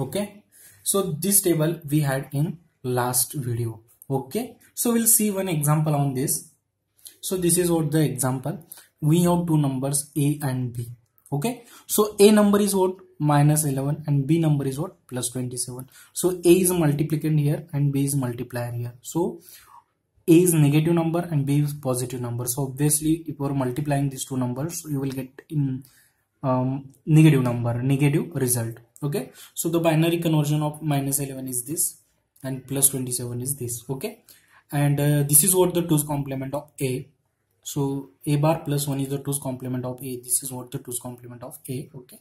okay? So this table we had in last video. Okay? So we'll see one example on this. So this is what the example. We have two numbers a and b. Okay? So a number is what? Minus 11 and b number is what? Plus 27 so a is multiplicand here and b is multiplier here. So a is negative number and b is positive number. So obviously if you are multiplying these two numbers you will get in um, negative number negative result okay? So the binary conversion of minus 11 is this and plus 27 is this. Okay? And uh, this is what the 2's complement of a. So a bar plus 1 is the 2's complement of a. This is what the 2's complement of a. Okay?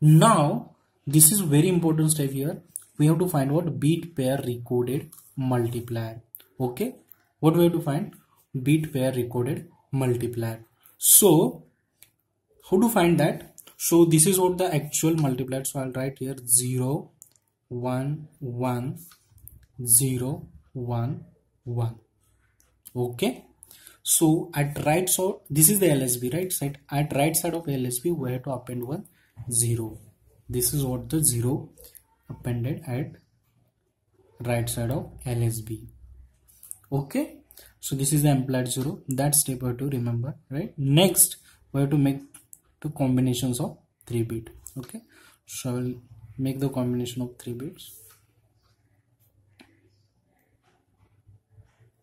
Now this is very important step here. We have to find what bit pair recoded multiplier. Okay? What we have to find? Bit pair recoded multiplier. So how to find that so this is what the actual multiplier. So i'll write here 0 1 1 0 1 1 okay? So at right so this is the lsb right side? At right side of lsb we have to append one 0 this is what the 0 appended at right side of lsb okay? So this is the implied 0 that step have to remember right? Next we have to make the combinations of 3 bit okay? So I will make the combination of 3 bits.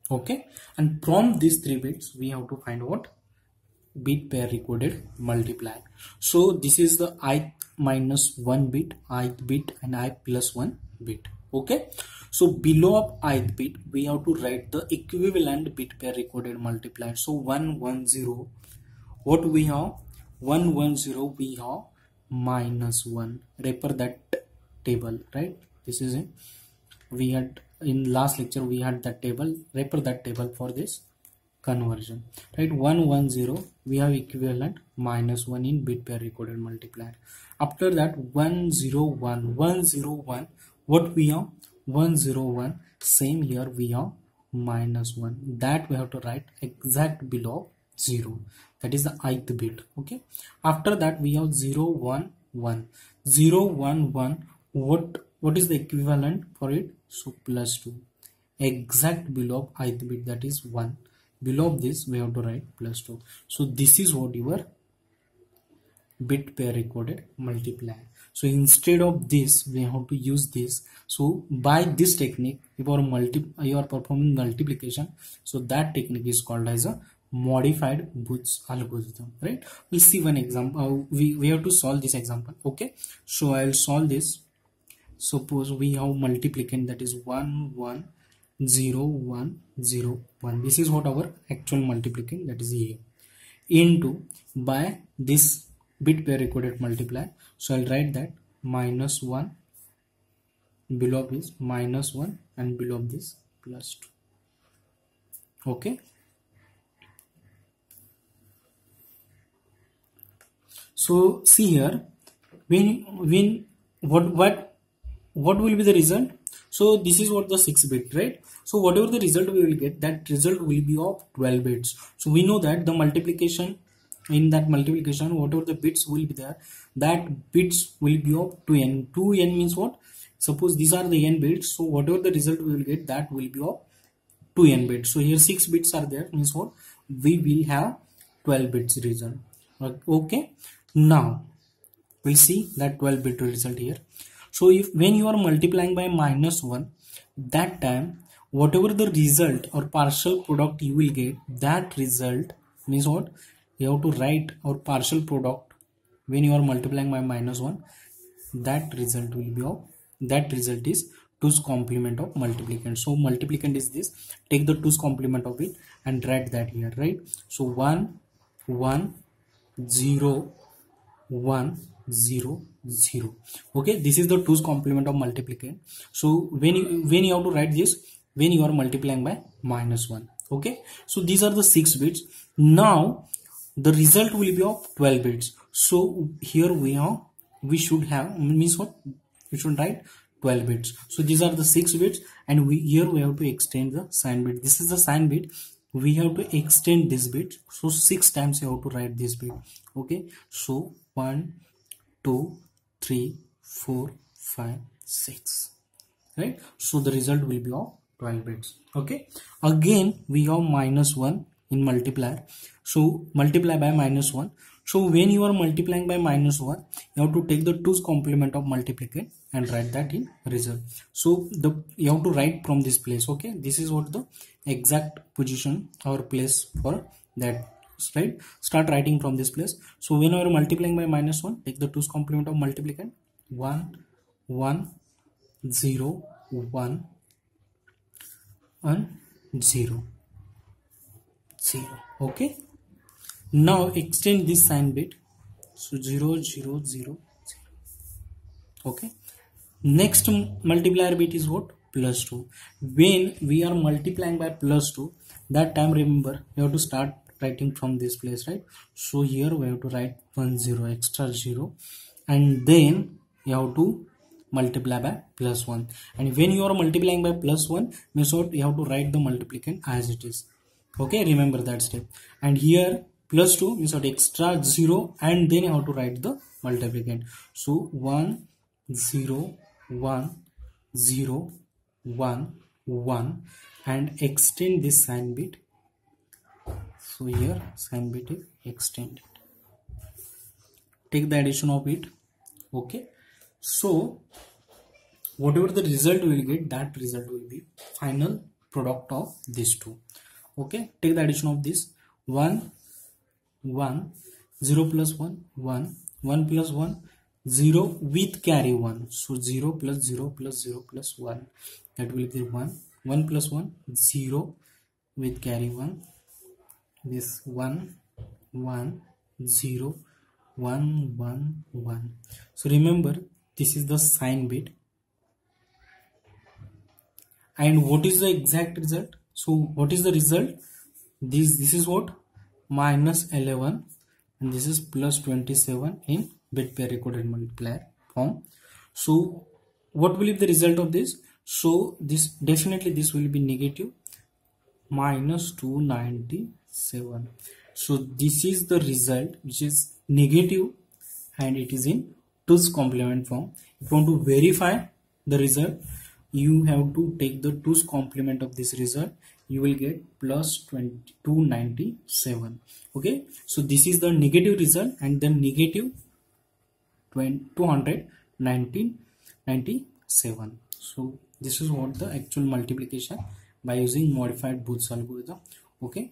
Okay? And from these 3 bits we have to find what bit pair recorded multiplier. So this is the i minus 1 bit ith bit and i plus 1 bit okay? So below of ith bit we have to write the equivalent bit pair recorded multiplier. So 110 what we have 110 we have minus 1 refer that table right? This is it. We had in last lecture we had that table. Refer that table for this conversion right? 110 we have equivalent minus 1 in bit pair recoded multiplier. After that 101 101 what we have? 101 same here we have minus 1 that we have to write exact below 0 that is the ith bit okay? After that we have 0 1 1 0 1 1 what what is the equivalent for it? So plus 2 exact below ith bit that is 1 below this we have to write plus 2 so this is what your bit pair recorded multiplier so instead of this we have to use this. So by this technique if you are multi you are performing multiplication so that technique is called as a modified Booth algorithm right? We'll see one example uh, we, we have to solve this example okay? So i'll solve this. Suppose we have multiplicand that is 1 1 0 1 0 1 this is what our actual multiplicand that is a. Into by this bit pair recorded multiplier. So i'll write that minus 1 below this minus 1 and below this plus 2 okay so see here when when what what what will be the result? So this is what the 6 bit right? So whatever the result we will get that result will be of 12 bits. So we know that the multiplication in that multiplication whatever the bits will be there that bits will be of 2n 2n means what? Suppose these are the n bits so whatever the result we will get that will be of 2n bits. So here 6 bits are there means what? We will have 12 bits result. Okay now we'll see that 12 bit result here. So if when you are multiplying by minus 1 that time whatever the result or partial product you will get that result means what? You have to write or partial product when you are multiplying by minus 1 that result will be of that result is 2's complement of multiplicand. So multiplicand is this. Take the 2's complement of it and write that here right? So 1 1 0 1 0 0 okay this is the 2's complement of multiplicand. So when you when you have to write this when you are multiplying by minus 1 okay so these are the 6 bits. Now the result will be of 12 bits. So here we are we should have means what? We should write 12 bits. So these are the 6 bits and we here we have to extend the sign bit. This is the sign bit. We have to extend this bit. So six times you have to write this bit. Okay so one 2 3 4 5 6 right? So the result will be of 12 bits. Okay? Again we have minus 1 in multiplier. So multiply by minus 1 so when you are multiplying by minus 1 you have to take the 2's complement of multiplicand and write that in result. So the you have to write from this place. Okay? This is what the exact position or place for that right? Start writing from this place. So when you are multiplying by minus 1 take the 2's complement of multiplicand. 1 1 0 1 and 0 0 okay? Now extend this sign bit. So 0 0 0 0 okay? Next multiplier bit is what? Plus 2 when we are multiplying by plus 2 that time remember you have to start writing from this place right? So here we have to write 1 0 extra 0 and then you have to multiply by plus 1 and when you are multiplying by plus 1 means what? You have to write the multiplicand as it is. Okay remember that step. And here plus 2 means what? Extra 0 and then you have to write the multiplicand so 1 0 1 0 1 1 and extend this sign bit so here sign bit is extended. Take the addition of it okay? So whatever the result we will get that result will be final product of these two okay? Take the addition of this 1 1 0 plus 1 1 1 plus 1 0 with carry 1 so 0 plus 0 plus 0 plus 1 that will be 1 1 plus 1 0 with carry 1 this 1 1 0 1 1 1 so remember this is the sign bit. And what is the exact result? So what is the result? This this is what? Minus 11 and this is plus 27 in bit pair recorded multiplier form. So what will be the result of this? So this definitely this will be negative minus 297 so this is the result which is negative and it is in 2's complement form. If you want to verify the result you have to take the 2's complement of this result. You will get plus 2297 okay? So this is the negative result and then negative 297 so this is what the actual multiplication by using modified Booth's algorithm. Okay